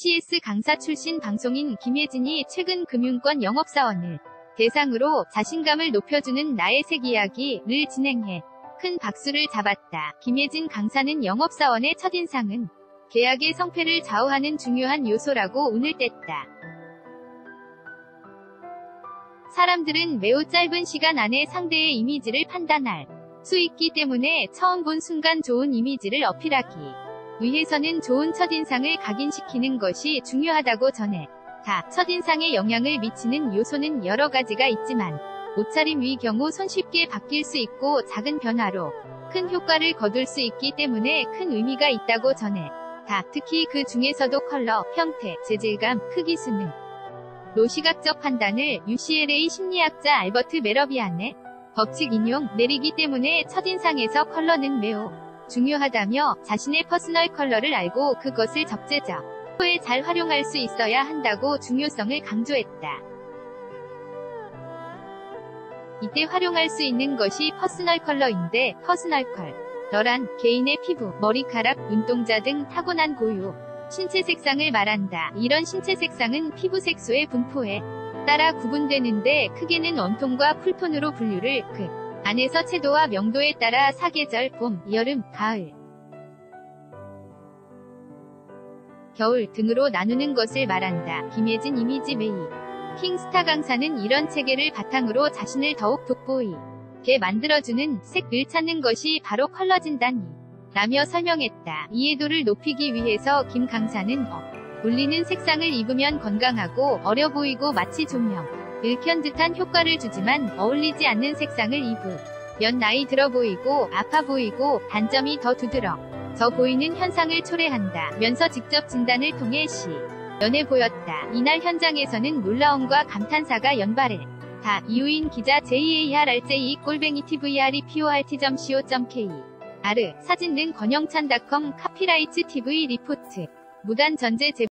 CS 강사 출신 방송인 김예진이 최근 금융권 영업사원을 대상으로 자신감을 높여주는 나의 색 이야기를 진행해 큰 박수를 잡았다. 김예진 강사는 영업사원의 첫인상은 계약의 성패를 좌우하는 중요한 요소라고 운을 뗐다. 사람들은 매우 짧은 시간 안에 상대의 이미지를 판단할 수 있기 때문에 처음 본 순간 좋은 이미지를 어필하기 위해서는 좋은 첫인상을 각인시키는 것이 중요하다고 전해. 다 첫인상에 영향을 미치는 요소는 여러 가지가 있지만 옷차림의 경우 손쉽게 바뀔 수 있고 작은 변화로 큰 효과를 거둘 수 있기 때문에 큰 의미가 있다고 전해. 다 특히 그 중에서도 컬러, 형태, 재질감, 크기 수능, 노시각적 판단을 UCLA 심리학자 알버트 메러비안의 법칙 인용 내리기 때문에 첫인상에서 컬러는 매우 중요하다며 자신의 personal color를 알고 그것을 적재적소에 잘 활용할 수 있어야 한다고 중요성을 강조했다. 이때 활용할 수 있는 것이 personal color인데 personal color란 개인의 피부, 머리카락, 눈동자 등 타고난 고유, 신체 색상을 말한다. 이런 신체 색상은 피부 색소의 분포에 따라 구분되는데 크게는 웜톤과 쿨톤으로 분류를 그 안에서 채도와 명도에 따라 사계절, 봄, 여름, 가을, 겨울 등으로 나누는 것을 말한다. 김예진 이미지 메이. 킹스타 강사는 이런 체계를 바탕으로 자신을 더욱 돋보이게 만들어주는 색을 찾는 것이 바로 컬러 진단이. 라며 설명했다. 이해도를 높이기 위해서 김 강사는 어, 울리는 색상을 입으면 건강하고 어려 보이고 마치 조명, 을켠 듯한 효과를 주지만 어울리지 않는 색상을 입으면 나이 들어 보이고 아파 보이고 단점이 더 두드러. 져 보이는 현상을 초래한다. 면서 직접 진단을 통해 시. 연해 보였다. 이날 현장에서는 놀라움과 감탄사가 연발해. 다 이유인 기자 JARRJ 꼴뱅이 TVR이 PORT.co.k 아르. 사진 등 권영찬닷컴 카피라이츠 TV 리포트. 무단 전제 제